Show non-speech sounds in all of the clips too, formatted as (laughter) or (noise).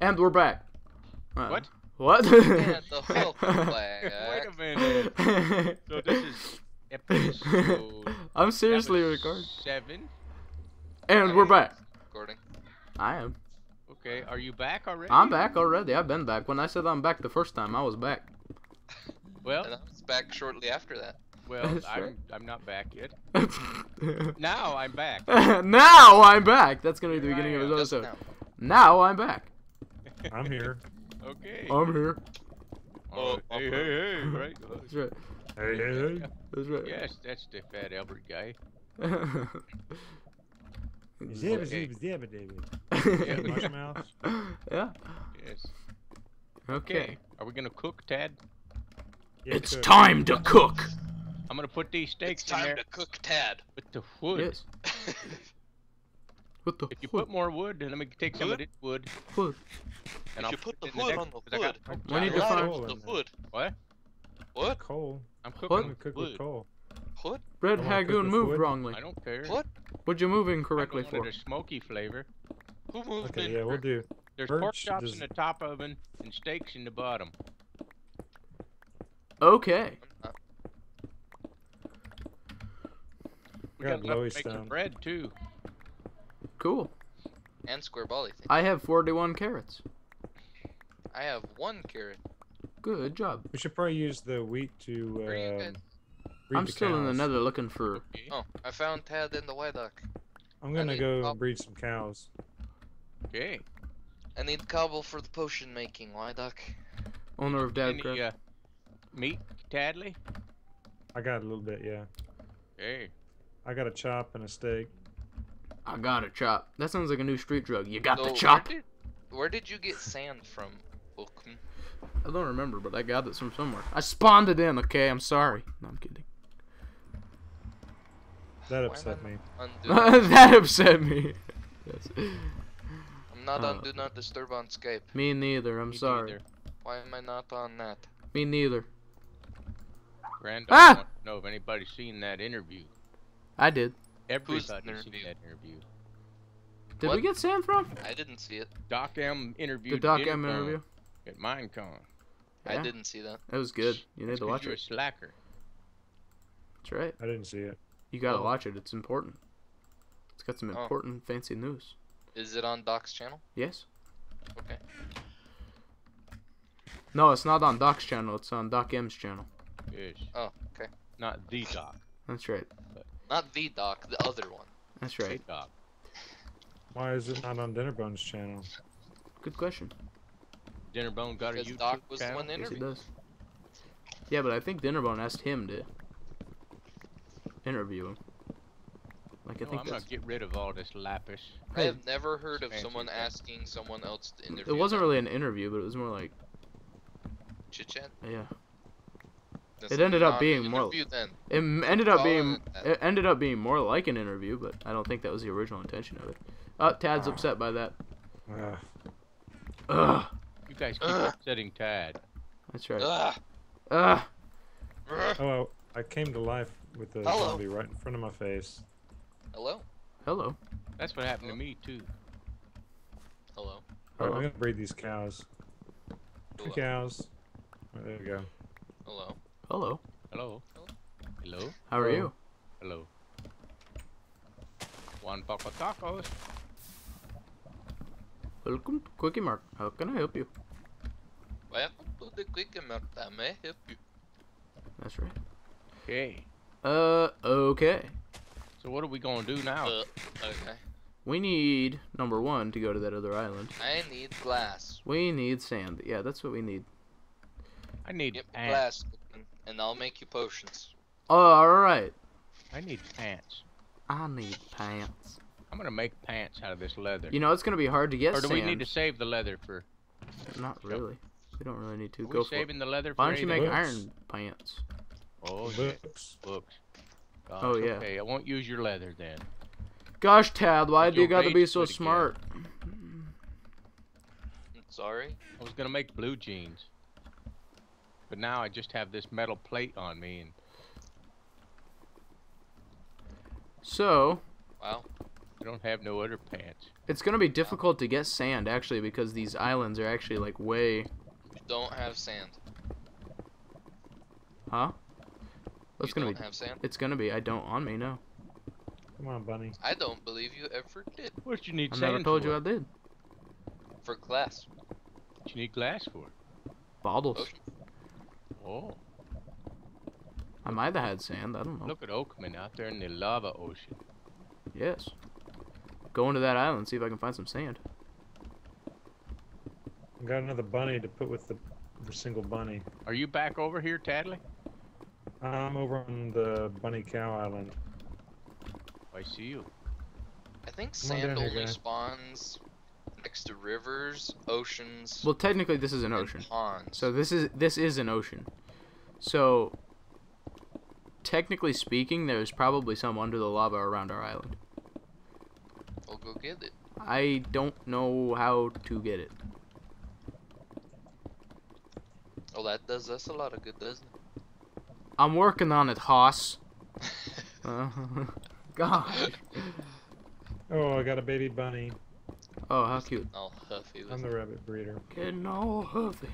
And we're back. Uh, What? What? (laughs) And the Hulk. (laughs) Wait a minute. So this is (laughs) episode I'm seriously recording. seven. And we're back. Recording. I am. Okay, are you back already? I'm back already. I've been back. When I said I'm back the first time, I was back. Well, And I was back shortly after that. well, I'm I'm not back yet. Now I'm back. now I'm back. That's gonna be the beginning of am. the episode. now. Now I'm back. I'm here. Okay. I'm here. Oh, Oh, hey, hey, hey, right. (laughs) That's right. Hey, hey, hey. That's right. Yes, that's the fat Albert guy. (laughs) Zibba, Okay. zibba, zibba, zibba. Yeah. Yeah. Yes. Okay. Okay. Are we gonna cook, Tad? Yeah, It's cook. time to cook. I'm gonna put these steaks It's in time to cook Tad. with the wood. Yes. (laughs) What the? If you put more wood, then let me take some of this wood Wood. and If I'll you put the it in wood next- on the 'cause I got wood, pork We need to find- the in wood. What? What? Coal. I'm I'm cooking gonna cook wood. with coal. What? Red I Jagoon moved wood. wrongly. I don't care. What? What'd you move incorrectly don't for? wanted a smoky flavor. Who moved Okay, in? yeah, we'll do. There's pork chops does- in the top oven and steaks in the bottom. Okay. We Got got enough to make some Stone. bread too. Cool. And square bally thing. I have 41 carrots. I have one carrot. Good job. We should probably use the wheat to Where are you guys? breed I'm the still in the nether looking for. Oh, I found Tad in the white duck. I'm gonna go cop- breed some cows. Okay. I need cobble for the potion making. White duck. Owner of Any Dadcraft. uh, meat, Tadley? I got a little bit, yeah. Hey. I got a chop and a steak. I got a chop. That sounds like a new street drug. You got So, the where chop? did- Where did you get sand from, Oakum? I don't remember, but I got this from somewhere. I spawned it in, okay? I'm sorry. No, I'm kidding. That upset me. On do not, (laughs) that upset me. Yes. I'm not Uh, on Do Not Disturb on Skype. Me neither. I'm Me sorry. neither. Why am I not on that? Me neither. Grand Ah! don't know if anybody's seen that interview. I did. Everybody's seen interview? that interview. Did What? we get Sam from? I didn't see it. Doc M interviewed The Doc Dinner M interview? at Minecon. I didn't see that. That was good. You need That's to 'cause watch you're a it. slacker. That's right. I didn't see it. You gotta Oh. watch it. It's important. It's got some Oh. important, fancy news. Is it on Doc's channel? Yes. Okay. No, it's not on Doc's channel. It's on Doc M's channel. Yes. Oh, okay. Not the Doc. That's right. Not the Doc, the other one. That's right. Doc. Why is it not on Dinnerbone's channel? Good question. Dinnerbone got a YouTube Doc was the channel? one Yes, he interviewed. does. Yeah, but I think Dinnerbone asked him to interview him. Like I think I'm gonna get rid of all this lapis. I have never heard of someone stuff. asking someone else to interview. it wasn't them. really an interview, but it was more like chit chat. yeah. That's It ended up being more- Then It ended up being it it ended up being more like an interview, but I don't think that was the original intention of it. Uh, Tad's Ah. upset by that. Ugh. Ugh. You guys keep Ugh. upsetting Tad. That's right. Ugh. Ugh. Ugh. Oh, I came to life with a Hello. zombie right in front of my face. Hello. Hello. That's what happened to me too. Hello. Alright, Hello. I'm gonna breed these cows. Two cows. Right, there we go. Hello. Hello. Hello. Hello. How are Hello. you? Hello. One buck of tacos. Welcome to Kwik-E-Mart. How can I help you? Welcome to the Quick Mart. I may help you. That's right. Okay. Uh, okay. So what are we gonna do now? Uh, okay. We need number one to go to that other island. I need glass. We need sand. Yeah, that's what we need. I need Get me pants. glass, Oakum, and I'll make you potions. Oh, all right. I need pants. I need pants. I'm gonna make pants out of this leather. You know it's gonna be hard to get or do sand. we need to save the leather for? Not really. We don't really need to. Are Go we for it. saving the leather for Why don't you make? Books. iron pants? Oh yeah, Books. books. Gosh, Oh, yeah. Okay, I won't use your leather then. Gosh, Tad, why do you gotta be so quit again. smart? Sorry. I was gonna make blue jeans, but now I just have this metal plate on me, and So, Wow. I don't have no other pants. It's gonna be difficult to get sand actually because these islands are actually like way, Don't have sand. huh? It's you gonna don't be. have sand. It's gonna be. I don't on me. No. Come on, bunny. I don't believe you ever did. What you need sand? I sand never told for? you I did. For glass. What you need glass for? Bottles. Ocean. Oh, I might have had sand. I don't know. look at Oakman out there in the lava ocean. Yes. Go into that island. See if I can find some sand. Got another bunny to put with the, the single bunny. Are you back over here, Tadley? I'm over on the bunny cow island. I see you. I think Come on sand down here, only spawns next to rivers, oceans, Well, technically, this is an ocean. ponds. So this is this is an ocean. So technically speaking, there's probably some under the lava around our island. we'll go get it. I don't know how to get it. Oh, that does us a lot of good, doesn't it? I'm working on it, Hoss. it? (laughs) Uh, (laughs) God. Oh, I got a baby bunny. Oh, how cute. All huffy I'm the rabbit breeder. Getting all huffy.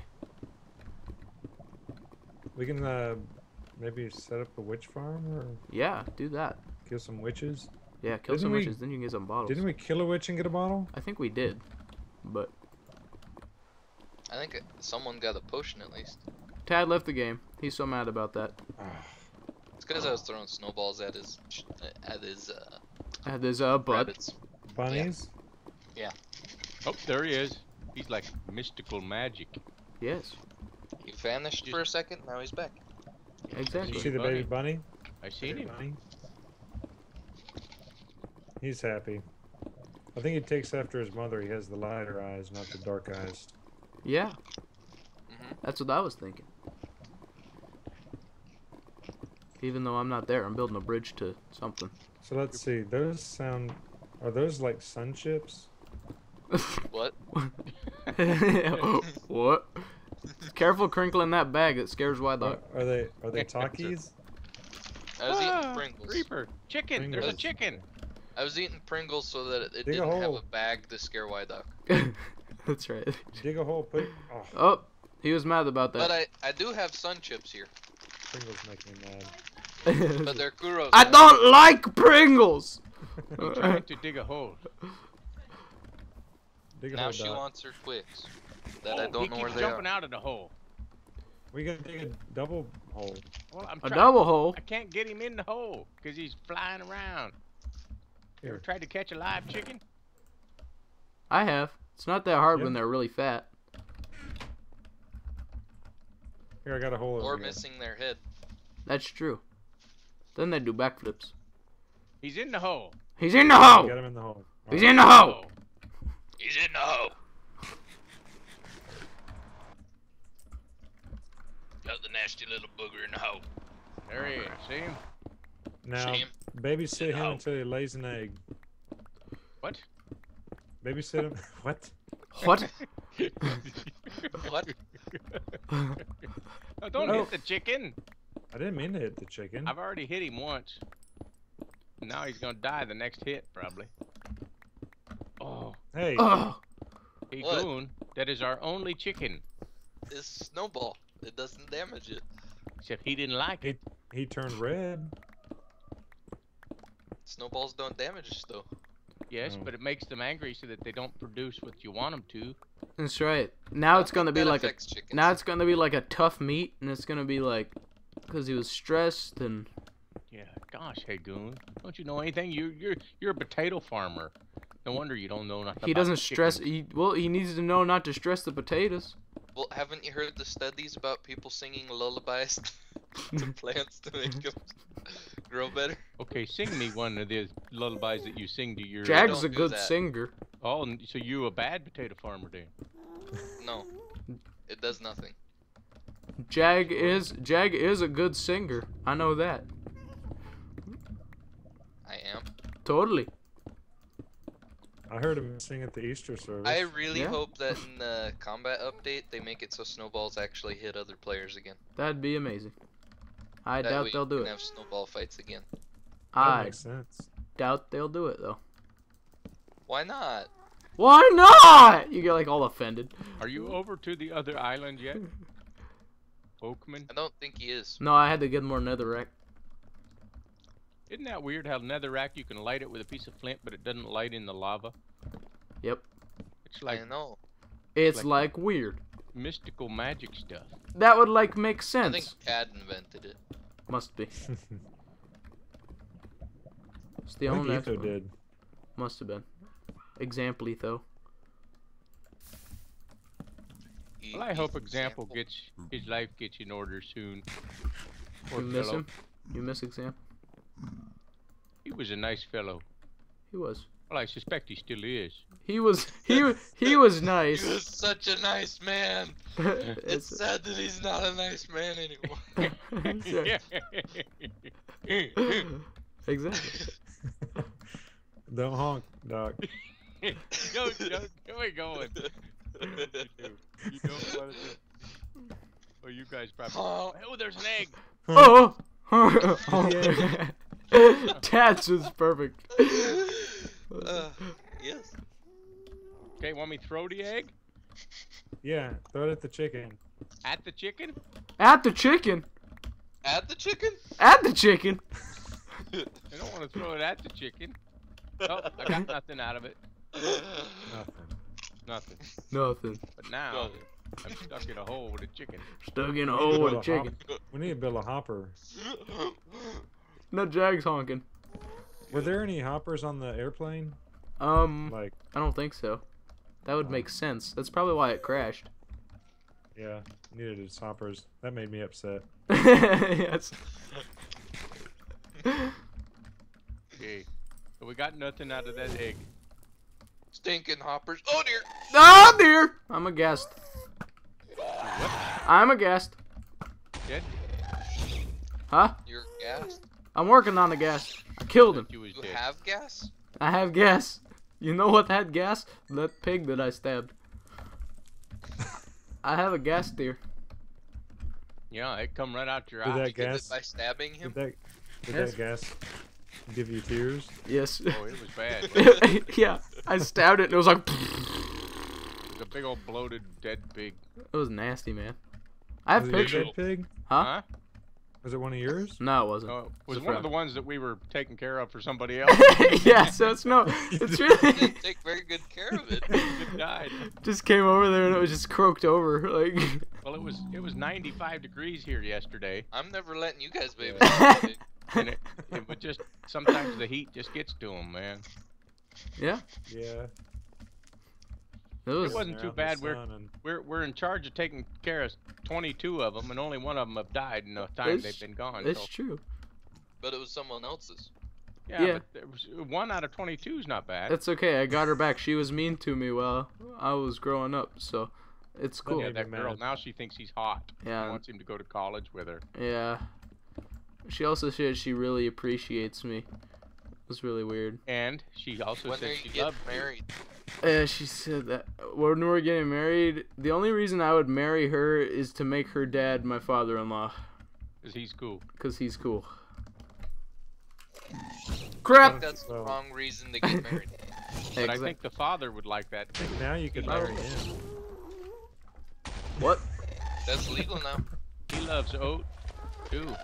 We can uh, maybe set up a witch farm or Yeah, do that. kill some witches. Yeah, kill Didn't some we- witches, then you can get some bottles. Didn't we kill a witch and get a bottle? I think we did, but I think someone got a potion at least. Tad left the game. He's so mad about that. (sighs) It's because I was throwing snowballs at his sh- at his uh, I had this uh bud. rabbits. bunnies? Oh, there he is. He's like mystical magic. Yes, He vanished for a second. Now he's back. Exactly. You see the baby bunny? I seen Baby him. bunny? He's happy. I think he takes after his mother. He has the lighter eyes, not the dark eyes. Yeah, Mhm. that's what I was thinking. Even though I'm not there, I'm building a bridge to something. So let's see. Those sound. Are those like sun chips? What? (laughs) what? Careful crinkling that bag. It scares White Are, Dog. are they? Are they (laughs) talkies? I was Ah, eating Pringles. Reaper, chicken. There's a chicken. I was eating Pringles so that it, it didn't have a bag to scare White Dog. (laughs) that's right. Dig a hole. Put. Oh, Oh, he was mad about that. But that. I I do have sun chips here. Pringles make me mad. But they're Kuros. I now. don't like Pringles. I'm trying to dig a hole. Dig a Now hole. she Doc. wants her Twix. That oh, I don't he know keeps where they jumping out of the hole. We gotta dig a double hole. Well, I'm A try- double hole. I can't get him in the hole because he's flying around. You ever Here. tried to catch a live chicken? I have. It's not that hard when they're really fat. Here, I got a hole Or missing their head. That's true. Then they do backflips. He's in the hole. He's in the Got hole. him in the hole. He's Alright. in the hole. Oh. He's in the hole. Got the nasty little booger in the hole. There he is. See him? Now, Shame. babysit him hole. until he lays an egg. What? Babysit him. (laughs) what? What? (laughs) What? (laughs) Oh, don't No. hit the chicken. I didn't mean to hit the chicken. I've already hit him once. Now he's gonna die the next hit, probably. Hey, Oh, hey What? Goon, that is our only chicken. It's snowball. It doesn't damage it. Except he didn't like it. he turned red. Snowballs don't damage us though. Yes, Oh. but it makes them angry so that they don't produce what you want them to. that's right. Now it's gonna be like a. chickens. Now it's gonna be like a tough meat, and it's gonna be like, because he was stressed and. Yeah, gosh, hey Goon, don't you know anything? You're you're you're a potato farmer. No wonder you don't know nothing. He about doesn't stress. He well, he needs to know not to stress the potatoes. Well, haven't you heard the studies about people singing lullabies (laughs) to (laughs) plants to make them (laughs) grow better? Okay, sing me one of the lullabies that you sing to your. Jag's a good that. singer. Oh, so you a bad potato farmer then? No, it does nothing. Jag is Jag is a good singer. I know that. I am. Totally. I heard him sing at the Easter service. I really Yeah. hope that in the combat update they make it so snowballs actually hit other players again. That'd be amazing. I That doubt they'll you do can it. have snowball fights again. that I makes sense. doubt they'll do it though. Why not? Why not? You get like all offended. Are you over to the other island yet? (laughs) Oakman? I don't think he is. No, I had to get more netherrack. Isn't that weird how netherrack you can light it with a piece of flint, but it doesn't light in the lava? Yep. It's like I know. It's Like- like weird. mystical magic stuff. That would like make sense. I think Cad invented it. Must be. (laughs) It's the think only Etho did. Must have been. Example though. Well, I hope example gets his life gets in order soon. Poor You miss fellow. him? You miss example? He was a nice fellow. He was. Well, I suspect he still is. He was. He he was nice. (laughs) He was such a nice man. It's (laughs) It's- sad that he's not a nice man anymore. (laughs) Yeah, exactly. Don't honk, Doc. go, go, where we going? You don't want to. Oh, you guys probably. Oh. Oh, there's an egg. Oh. oh. (laughs) That's just perfect. Uh, yes. Okay, want me to throw the egg Yeah, throw it at the chicken. at the chicken? At the chicken. At the chicken? At the chicken. I don't want to throw it at the chicken. Oh, I got nothing out of it. Nothing. Nothing. Nothing. But now I'm stuck in a hole with a chicken. Stuck in a hole with a chicken. We need to build a hopper. (laughs) No Jag's honking. Were there any hoppers on the airplane? Um, Like, I don't think so. That would make sense. That's probably why it crashed. yeah, needed its hoppers. That made me upset. (laughs) yes. Okay. So we got nothing out of that egg. Stinking hoppers. Oh dear. Oh dear! I'm a guest. I'm a guest. Dead? Huh? You're gassed. I'm working on the gas. I killed him. You was You dead. have gas? I have gas. You know what had gas? That pig that I stabbed. (laughs) I have a ghast tear. Yeah, it come right out your Did eye. that You did gas? it by stabbing him? Did that, did Yes. that gas give you tears? Yes. Oh, it was bad. (laughs) yeah. I stabbed it and it was like. It was a big old bloated dead pig. It was nasty, man. I have Was it a pictures. dead pig? Huh? Huh? Was it one of yours? No, it wasn't. No, it was It's one of the ones that we were taking care of for somebody (laughs) else. yeah, so it's no. It's really. didn't take very good care of it. (laughs) it died. just came over there and it was just croaked over. Like. Well, it was it was 95 degrees here yesterday, I'm never letting you guys baby. (laughs) and it it would just sometimes the heat just gets to them, man. yeah. Yeah. It was. wasn't too out in the bad, we're- and- We're we're in charge of taking care of 22 of them, and only one of them have died in the time It's- they've been gone. It's so, true. but it was someone else's. yeah, yeah. but there was, one out of 22 is not bad. It's okay. I got her back. She was mean to me while I was growing up, so it's cool. yeah, that girl now she thinks he's hot. Yeah. She wants him to go to college with her. Yeah. She also said she really appreciates me. It was really weird. And she also when said they she get loved you. Married. Uh, she said that when we're getting married, the only reason I would marry her is to make her dad my father-in-law. Cause he's cool. cause he's cool. I Crap. think that's the wrong reason to get married. (laughs) But I think the father would like that. Now you can marry him. What? That's legal now. He loves oat too.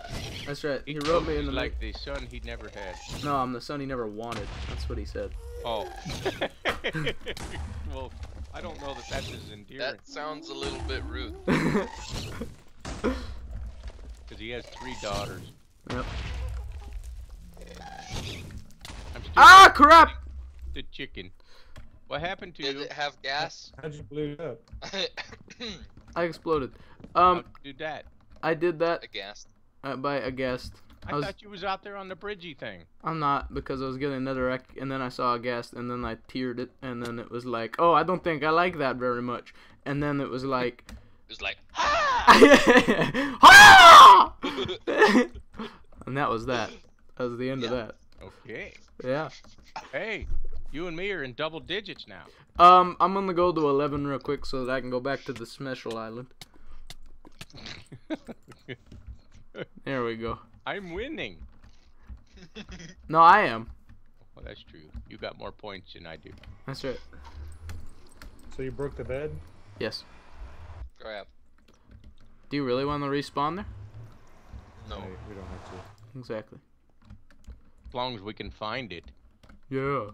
That's right. He He wrote me in the like the son he never had. No, I'm the son he never wanted. That's what he said. Oh. (laughs) (laughs) well, I don't know that that's as endearing That sounds a little bit rude. (laughs) because he has three daughters. Yep. Ah, crap! the chicken. What happened to Did you? it have gas? How'd you blew it up? I exploded. Um, you do that? I did that a gas. Uh, by a ghast. I, I was- thought you was out there on the bridgey thing. I'm not because I was getting netherrack, and then I saw a ghast, and then I tiered it, and then it was like, oh, I don't think I like that very much, and then it was like, (laughs) It was like, (laughs) ah! (laughs) and that was that. That was the end of that. Okay. Yeah. Hey, you and me are in double digits now. Um, I'm gonna go to 11 real quick so that I can go back to the special island. There we go. I'm winning. (laughs) No, I am. Oh, that's true. You got more points than I do. That's right. So you broke the bed? Yes. Crap. Do you really want to respawn there? No. Hey, we don't have to. Exactly. As long as we can find it. Yeah.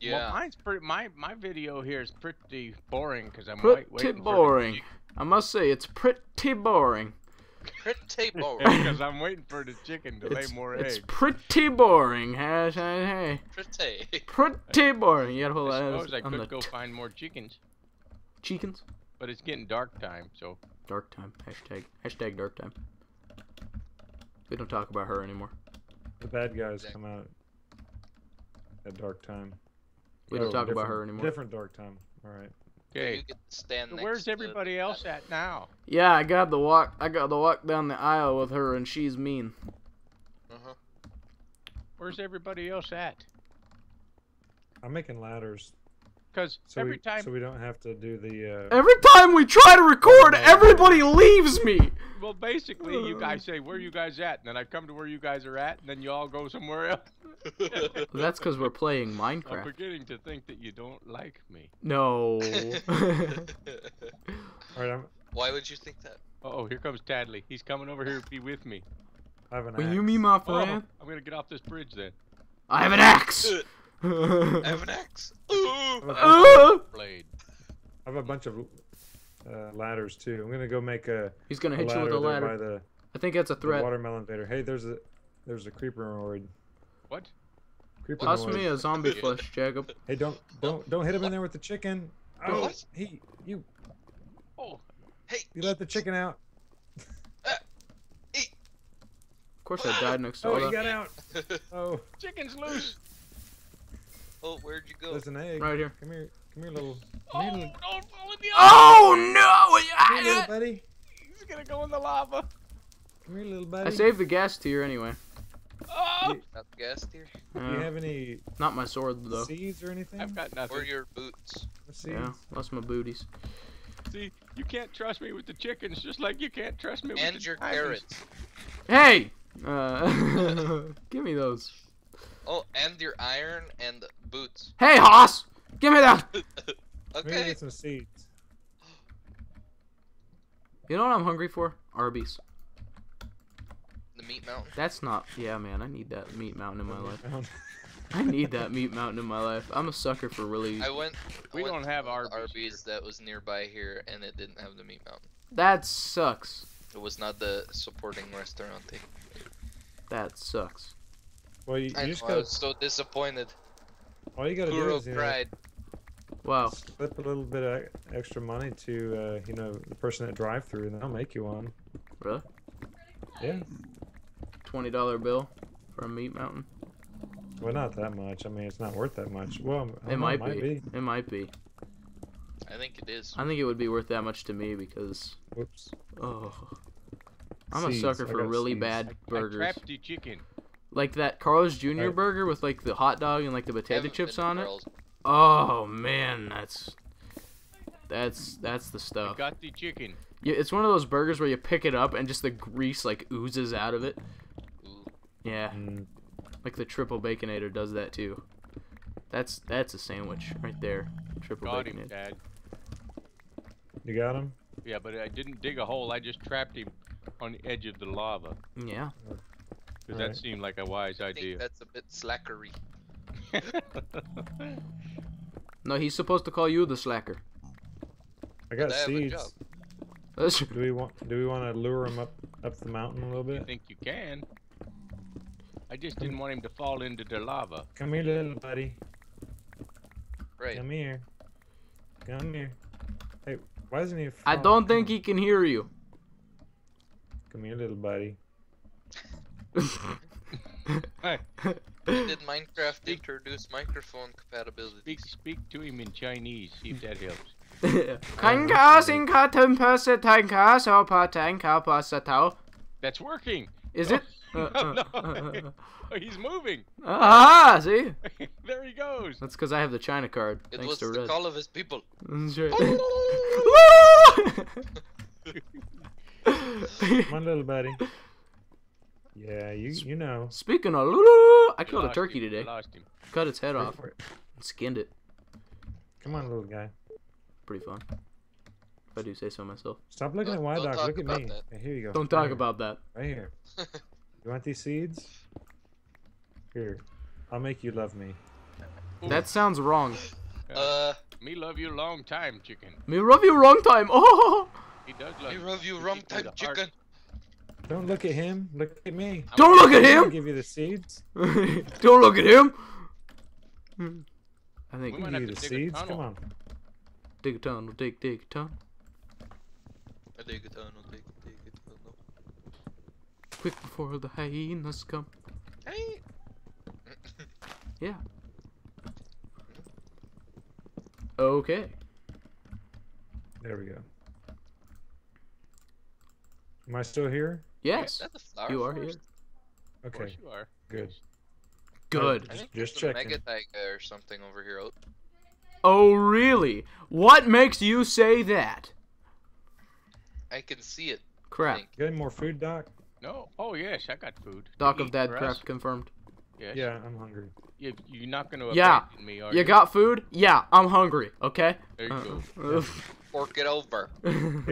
Yeah. Well, mine's pretty. My my video here is pretty boring because I'm Pretty wait, waiting for the boring. chick- I must say, it's pretty boring. Pretty (laughs) boring. Because I'm waiting for the chicken to It's, lay more it's eggs. pretty boring. Hey, hey, hey. Pretty. Pretty boring. You gotta hold I that suppose I could go find more chickens, chickens. but it's getting dark time, so Dark time. Hashtag. Hashtag dark time. We don't talk about her anymore. The bad guys Exactly. come out at dark time. We don't Oh, talk about her anymore. Different dark time. All right. Okay. You get stand So next where's to everybody else at now? Yeah, I got the walk. I got the walk down the aisle with her, and she's mean. Uh-huh. Where's everybody else at? I'm making ladders Because so every we time, so we don't have to do the. Uh, Every time we try to record, everybody leaves me. well, basically, you guys say where you guys at, and then I come to where you guys are at, and then you all go somewhere else. (laughs) That's because we're playing Minecraft. I'm Minecraft. beginning to think that you don't like me. No. (laughs) all right. I'm, Why would you think that? Oh, here comes Tadley. He's coming over here to be with me. I have an Will axe. you me, my Oh, friend? I'm gonna get off this bridge then. I have an axe. (laughs) I have an axe. Ooh. Blade. I have a bunch of uh, ladders too. I'm gonna go make a, He's gonna a hit you with a ladder. by the, I think that's a threat. watermelon vader. Hey, there's a there's a creeper noid. What? Creeper Toss noid. me a zombie flesh, Jacob. Hey, don't don't don't hit him in there with the chicken. Oh, What? he you Oh, Hey. you let the chicken out. (laughs) Of course, I died next to Oh, he got out. (laughs) Oh, chicken's loose. Oh, where'd you go? there's an egg. Right here. Come here, come here, little. Oh, Come here, little, don't fall in the Oh no! come here, no! little buddy. He's gonna go in the lava. Come here, little buddy. I saved the ghast tear anyway. Oh, You- Not gas here. Do you have any not my sword though. seeds or anything? I've got nothing. Or your boots. seeds. Yeah, lost my booties. See, you can't trust me with the chickens, just like you can't trust me with And your diamonds. carrots. Hey! Uh, (laughs) (laughs) give me those. Oh, and your iron and boots. Hey, Hoss! Give me that! (laughs) Maybe Okay. get some seeds. You know what I'm hungry for? Arby's. The meat mountain. That's not. Yeah, man, I need that meat mountain in my life. (laughs) I need that meat mountain in my life. I'm a sucker for really. I went. I We went don't have the Arby's Arby's that was nearby here, and it didn't have the meat mountain. That sucks. It was not the supporting restaurant. thing. That sucks. Well, you, you I, just I gotta. was so disappointed. All you gotta do is you know. Wow. slip a little bit of extra money to uh, you know the person at drive through, and they'll make you one. Really? Yeah. Twenty dollar bill for a meat mountain. Well, not that much. I mean, it's not worth that much. Well, It don't know, might, might be. It might be. I think it is. I think it would be worth that much to me because Whoops. oh, I'm a sucker for really seeds. bad I burgers. trapped the chicken. Like that Carl's Jr. Right. burger with like the hot dog and like the potato chips been to on it. Oh man, that's that's that's the I stuff. got the chicken. Yeah, it's one of those burgers where you pick it up and just the grease like oozes out of it. Ooh. Yeah, Mm, like the triple baconator does that too. That's that's a sandwich right there. Triple Got him, baconator. Dad. you got him. Yeah, but I didn't dig a hole. I just trapped him on the edge of the lava. Yeah. Because Alright. that seemed like a wise I think idea. that's a bit slackery. (laughs) No, he's supposed to call you the slacker. I got I seeds. (laughs) Do we want? Do we want to lure him up up the mountain a little bit? I think you can. I just didn't want him to fall into the lava. Come here, little buddy. Right. Come here. Come here. Hey, why isn't he? I don't think he can hear you. Come here, little buddy. (laughs) (laughs) Hey, Did Minecraft introduce microphone compatibility? speak, speak to him in Chinese. See if that helps. (laughs) 看卡sin卡 ten percent 10卡小帕 ten 卡 pasta tau. That's working. Is it? (laughs) No, Uh, no. uh, uh, uh, He's moving. Ah, see? there he goes. That's because I have the China card. It thanks was to the Red. call of his people. That's right. Come on, little buddy. Yeah, you you know. Speaking of Lulu, I killed a turkey him, today. Him. Cut its head Wait off it. skinned it. Come on, little guy. Pretty fun. If I do say so myself. Stop looking Don't- at Wild don't Dog. Look at me. that. Hey, here you go. Don't Right talk here. about that. Right here. (laughs) You want these seeds? Here. I'll make you love me. That sounds wrong. Uh, Me love you long time, chicken. Me love you wrong time. (laughs) Oh, He does love you you. love you He wrong gives you type the heart. chicken. Don't look at him. Look at me. Don't look at him. give you the seeds. (laughs) don't look at him. I We think might Give have you to the dig a seeds. tunnel. Come on. dig a tunnel, dig, dig a tunnel. I dig a tunnel, dig, dig a tunnel. Quick before the hyenas come. Hey. (laughs) Yeah. Okay. There we go. Am I still here? Yes. Is that flower You are here. forest? Of course Okay. you are. Good. Good. I Just- think just there's a checking. mega taiga or something over here. Oh, Oh, really? What makes you say that? I can see it. I Crap. think. You got any more food, Doc? No. Oh yes, I got food. to Doc of eat Dad. Craft confirmed. Yes. Yeah, I'm hungry. You, you're not gonna Yeah. abandon me, are You you? got food? Yeah, I'm hungry. Okay. There you Uh, go. (laughs) Fork it over. (laughs) I'm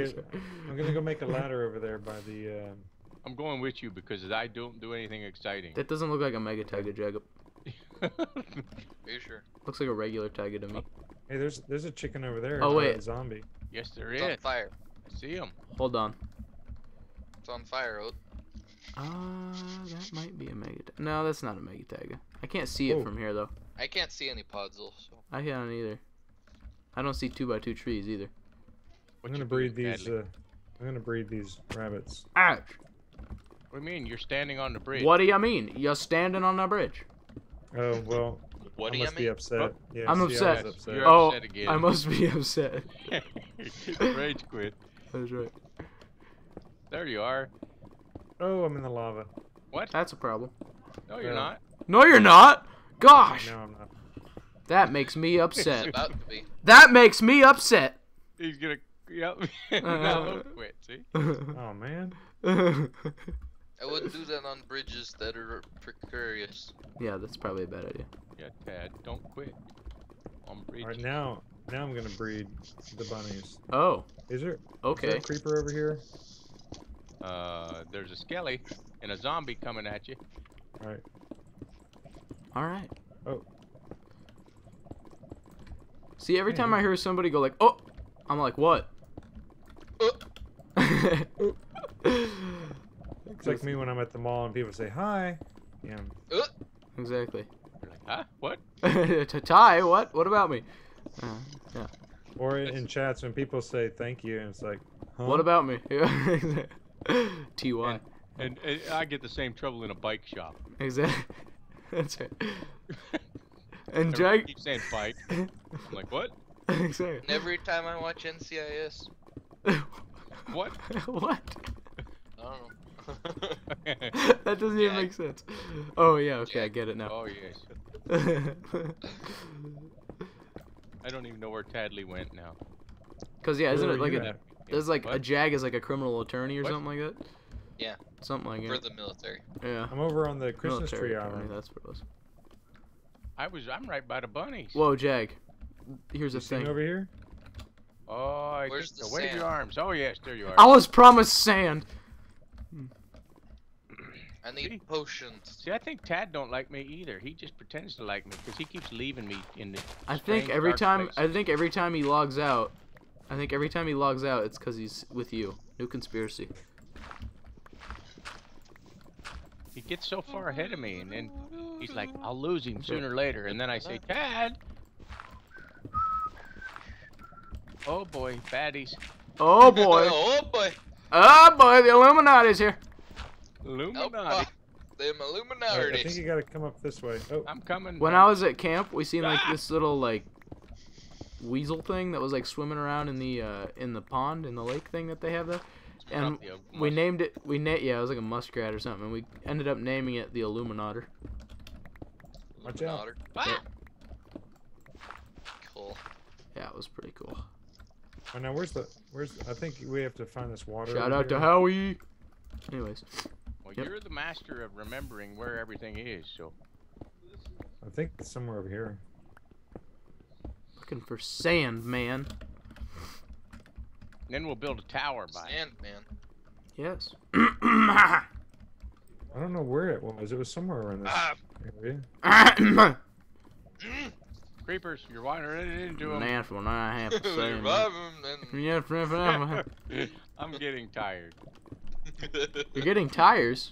gonna go make a ladder over there by the. Um, I'm going with you because I don't do anything exciting. that doesn't look like a mega taiga, Jacob. (laughs) Are you sure? Looks like a regular taiga to me. hey, there's there's a chicken over there. Oh, wait. a zombie. yes, there It's on fire. I see him. Hold on. It's on fire. Oh, Uh, that might be a mega. Ta- no, that's not a mega taiga. I can't see it Oh. from here though. I can't see any pods though. So. I can't either. I don't see two by two trees either. What I'm gonna breed these. Uh, I'm gonna breed these rabbits. Ouch! What do you mean? You're standing on the bridge. What do you mean? You're standing on the bridge. Oh well, What I do you must be mean? upset. Yeah, I'm see, I upset. was upset. You're oh, upset again. I must be upset. (laughs) Rage quit. That's right. There you are. Oh, I'm in the lava. What? That's a problem. No, you're Yeah. not. No, you're not. Gosh, No, I'm not. that makes me It's upset. about to be. that makes me upset. He's gonna. Yep. (laughs) Uh, now quit. See? (laughs) Oh man. I wouldn't do that on bridges that are precarious. yeah, that's probably a bad idea. Yeah, Tad. Don't quit. On bridge. All right, now now I'm gonna breed the bunnies. Oh, Is there okay. a creeper over here? Uh, there's a skelly and a zombie coming at you. All right. All right. Oh. See, every Hey, time I hear somebody go like, "Oh," I'm like, "What?" Uh. (laughs) (laughs) It's like me when I'm at the mall and people say hi. Yeah. Exactly. You're like, huh? What? (laughs) Ty, what? What about me? Uh, yeah. Or in chats when people say thank you and it's like, huh? What about me? (laughs) Ty. And, and I get the same trouble in a bike shop. Exactly. (laughs) That's it. And Everyone Jag. keeps saying bike. I'm like, what? exactly. And every time I watch NCIS, What? what? I don't know. (laughs) that doesn't even make sense. Oh yeah, okay, I get it now. oh yes. (laughs) I don't even know where Tadley went now. Cause yeah, isn't it like a at? there's like a jag is like a criminal attorney or What? something like that? Yeah. Something like that. For it. the military. Yeah. I'm over on the Christmas Military tree attorney, island. that's what it was. I was. I'm right by the bunnies. Whoa, Jag. Here's the You seen thing. over here? Oh, I Where's think the so. Wave sand? your arms. Oh yes, there you are. I was promised sand. I need See? potions. See, I think Tad don't like me either. He just pretends to like me because he keeps leaving me in the. I think every dark time I think every time he logs out, I think every time he logs out, it's because he's with you. New conspiracy. He gets so far ahead of me, and then he's like, "I'll lose him sooner or later," and then I say, "Tad." Oh boy, baddies. Oh boy. (laughs) oh boy. oh boy, the Illuminati's here. Illuminati. Opa. Them All right, I think you gotta come up this way. Oh, I'm coming. When I'm- I was at camp, we seen like Ah! this little like weasel thing that was like swimming around in the uh, in the pond in the lake thing that they have there. And we named it. We na- yeah, it was like a muskrat or something. And we ended up naming it the Illuminator. Watch out. Ah! Cool. Yeah, it was pretty cool. oh now where's the where's? I think we have to find this water. Shout over out to. Howie. Anyways, Well, Yep. you're the master of remembering where everything is, so I think it's somewhere over here. Looking for sand, man. then we'll build a tower by it. Sandman. Yes. (clears throat) I don't know where it was. It was somewhere around this Ah, area. (coughs) Creepers, you're wandering into them. Man, for I have to say. revive him Yeah, for- for- (laughs) I'm getting tired. You're (laughs) getting tires.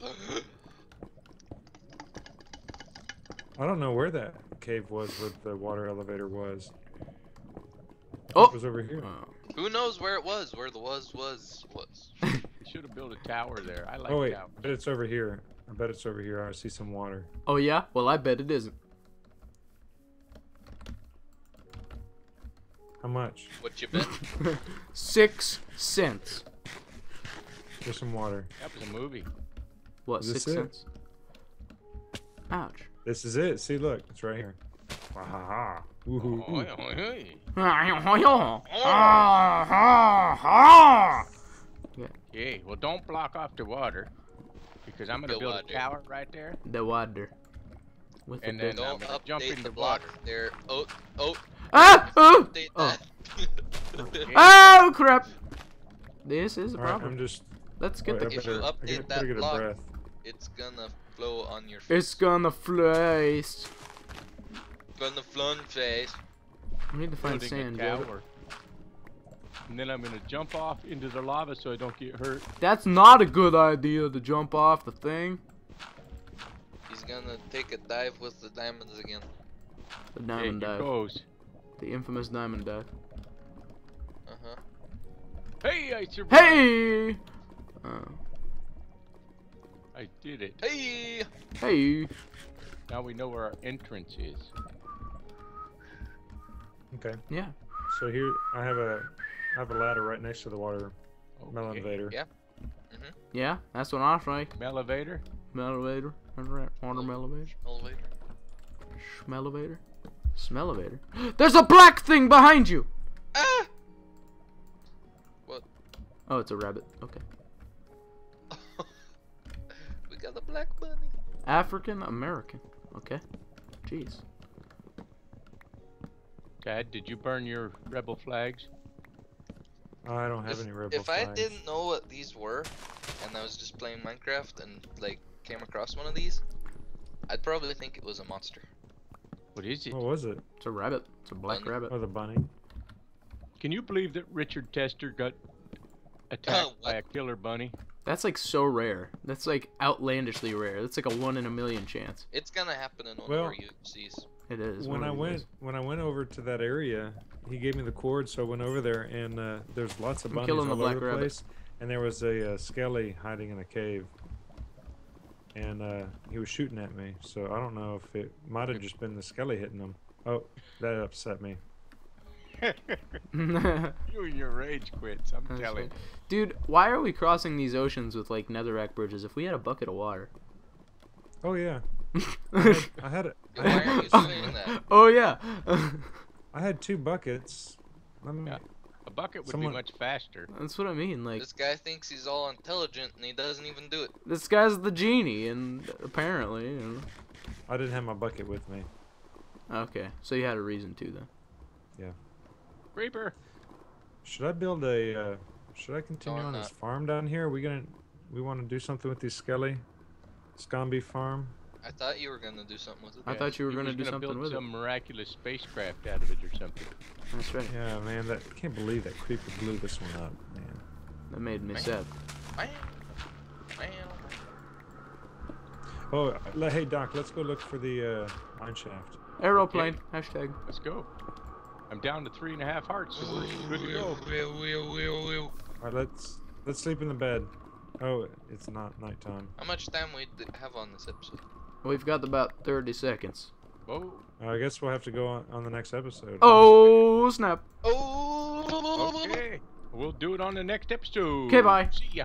I don't know where that cave was, where the water elevator was. Oh! It was over here. Oh. Who knows where it was? Where the was was was. (laughs) You should have built a tower there. I like oh, wait. towers. I bet it's over here. I bet it's over here. I see some water. Oh yeah? Well, I bet it isn't. How much? What you bet? (laughs) Six cents. There's some water. That was a movie. What? Is this Six it? Ouch. This is it. See, look. It's right here. Wahaha. Woohoo. Oh, oi, oi, oi. Okay, well don't block off the water because I'm gonna The build water. a tower right there. The water. With And the then, dick. uh, I'm gonna jump in the the water. There. Oh, oh. Ah! Oh! Update Oh. that. Oh crap! This is a All right, problem. I'm just. Let's get wait, the. I If you better, I update that better block- breath. it's gonna flow on your face. It's gonna flace. gonna flun face. We need to find Building sand, a Joe. tower. And then I'm gonna jump off into the lava so I don't get hurt. That's not a good idea to jump off the thing. He's gonna take a dive with the diamonds again. The There diamond he dive. goes. The infamous diamond dive. Uh huh. Hey, I survived. Hey! I did it. Hey. Hey! Now we know where our entrance is. Okay. Yeah. So here, I have a, I have a ladder right next to the water Okay. elevator. Yeah. Yeah, that's what I say. Elevator. Elevator. That's right. Water elevator. Elevator. Schmelevator. Smellevator. There's a black thing behind you! Ah! Oh, it's a rabbit. Okay. Black bunny. African American. Okay. Jeez. Dad, did you burn your rebel flags? Oh, I don't have If, any rebel flags. if I didn't know what these were, and I was just playing Minecraft and like came across one of these, I'd probably think it was a monster. What is it? What was it? It's a rabbit. It's a black Bunny. rabbit. Oh, the bunny. Can you believe that Richard Tester got uh, attacked Oh, by a killer bunny? That's like so rare. That's like outlandishly rare. That's like a one in a million chance. It's gonna happen in one Well- of our UFCs. It is. when I went these. when I went over to that area, he gave me the cord, so I went over there, and uh, there's lots of I'm bunnies killing the all black over the rabbit. place, and there was a uh, skelly hiding in a cave, and uh, he was shooting at me. So I don't know if it might have just been the skelly hitting him. Oh, that upset me. (laughs) You and your rage quits, I'm That's telling. right. Dude, why are we crossing these oceans with like netherrack bridges if we had a bucket of water? Oh yeah, (laughs) I had, I had, a, Yeah, I had, are you (laughs) saying that? Oh yeah. I had two buckets. Let me, Yeah. A bucket would Someone- be much faster. That's what I mean. Like This guy thinks he's all intelligent and he doesn't even do it. this guy's the genie, and apparently, you know. I didn't have my bucket with me. Okay, so you had a reason to then. Creeper. Should I build a? Uh, should I continue No, I'm on this farm down here? we gonna we want to do something with these skelly, Scomby farm? I thought you were gonna do something with it. I Yeah, thought you were he gonna do gonna something build with it. some miraculous spacecraft out of it or something. That's right. Yeah, man, that I can't believe that creeper blew this one up, man. That made me Man. sad. Man. Man. Oh, uh, hey Doc, let's go look for the uh, mine shaft. Aeroplane. Hashtag. Let's go. I'm down to three and a half hearts, so we're good to go. All right, let's let's sleep in the bed. Oh, it's not nighttime. How much time we have on this episode? We've got about 30 seconds. Whoa. Uh, I guess we'll have to go on, on the next episode. Oh snap. Oh! Okay. We'll do it on the next episode. Okay, bye. See ya.